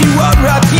you are right